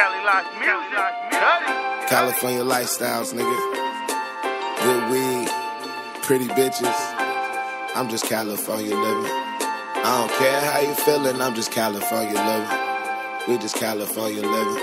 Cali Life Musik. California lifestyles, nigga. Good weed, pretty bitches. I'm just California living. I don't care how you feeling, I'm just California living. We just California living.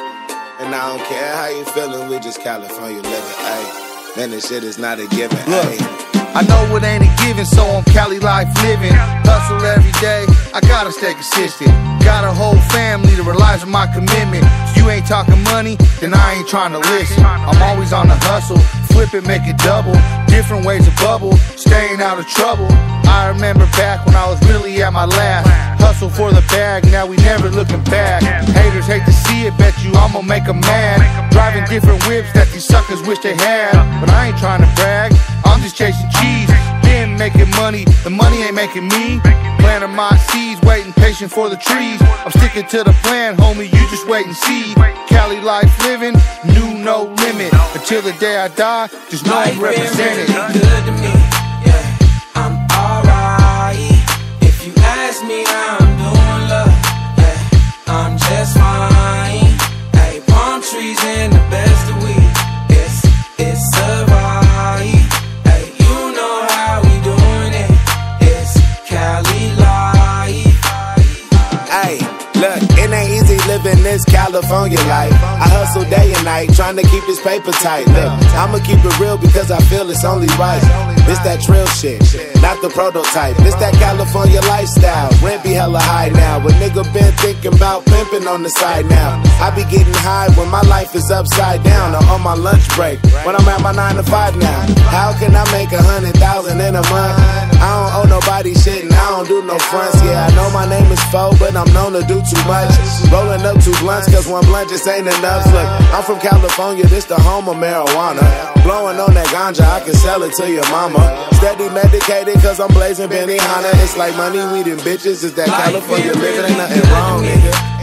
And I don't care how you feeling, we just California living. Ayy, man, this shit is not a given. Look. Ayy. I know it ain't a given, so I'm Cali life living. Hustle every day, I gotta stay consistent. Got a whole family that relies on my commitment. If you ain't talking money, then I ain't trying to listen. I'm always on the hustle, flip it, make it double. Different ways to bubble, staying out of trouble. I remember back when I was really at my last. Hustle for the bag, now we never looking back. Haters hate to see it, bet you I'ma make them mad. Driving different whips that these suckers wish they had. But I ain't trying to brag, I'm just chasing the money ain't making me. Planting my seeds, waiting patient for the trees. I'm sticking to the plan, homie, you just wait and see. Cali life living, new no limit. Until the day I die, just know I'm represented. good to me. Yeah, I'm alright. If you ask me I'm doing, love, yeah, I'm just fine. Hey, palm trees in the best of weed. California life. I hustle day and night, trying to keep this paper tight. Look, I'ma keep it real because I feel it's only right. This that trill shit, not the prototype. This that California lifestyle. Rent be hella high now. A nigga been thinking about pimping on the side now. I be getting high when my life is upside down or on my lunch break. When I'm at my nine to five now. How can I make a hundred thousand in a month? I don't owe nobody shit and I don't do no fronts. Yeah, I know my name is Foe, but I'm known to do too much. Rolling up two blunts, cause one blunt just ain't enough. Look, I'm from California, this the home of marijuana. Blowing on that ganja, I can sell it to your mama. Steady medicated, cause I'm blazing Benihana. It's like money, weed, and bitches. Is that California living? Ain't nothing wrong, nigga.